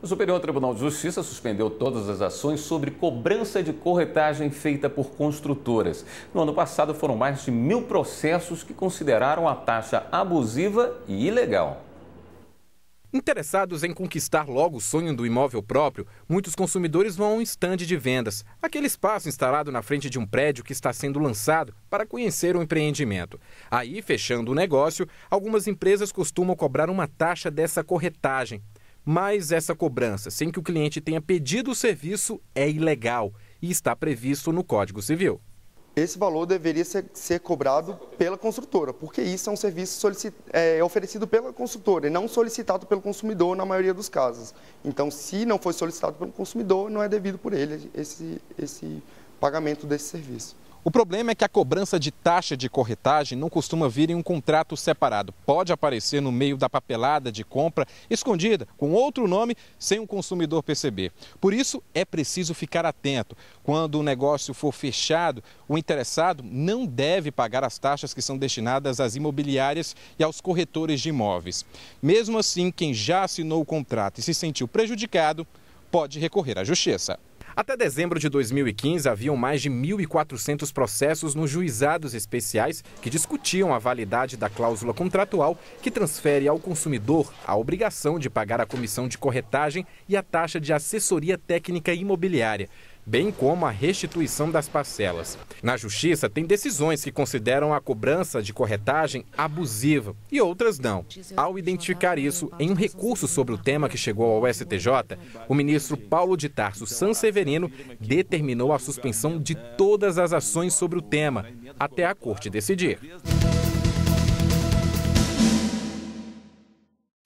O Superior Tribunal de Justiça suspendeu todas as ações sobre cobrança de corretagem feita por construtoras. No ano passado, foram mais de mil processos que consideraram a taxa abusiva e ilegal. Interessados em conquistar logo o sonho do imóvel próprio, muitos consumidores vão a um estande de vendas, aquele espaço instalado na frente de um prédio que está sendo lançado para conhecer o empreendimento. Aí, fechando o negócio, algumas empresas costumam cobrar uma taxa dessa corretagem. Mas essa cobrança, sem que o cliente tenha pedido o serviço, é ilegal e está previsto no Código Civil esse valor deveria ser, ser, cobrado pela construtora, porque isso é um serviço solicit, é, oferecido pela construtora e não solicitado pelo consumidor na maioria dos casos. Então, se não foi solicitado pelo consumidor, não é devido por ele esse, esse pagamento desse serviço. O problema é que a cobrança de taxa de corretagem não costuma vir em um contrato separado. Pode aparecer no meio da papelada de compra, escondida, com outro nome, sem o consumidor perceber. Por isso, é preciso ficar atento. Quando o negócio for fechado, o interessado não deve pagar as taxas que são destinadas às imobiliárias e aos corretores de imóveis. Mesmo assim, quem já assinou o contrato e se sentiu prejudicado, pode recorrer à justiça. Até dezembro de 2015, haviam mais de 1.400 processos nos juizados especiais que discutiam a validade da cláusula contratual que transfere ao consumidor a obrigação de pagar a comissão de corretagem e a taxa de assessoria técnica imobiliária bem como a restituição das parcelas. Na Justiça, tem decisões que consideram a cobrança de corretagem abusiva e outras não. Ao identificar isso em um recurso sobre o tema que chegou ao STJ, o ministro Paulo de Tarso Sanseverino determinou a suspensão de todas as ações sobre o tema, até a corte decidir.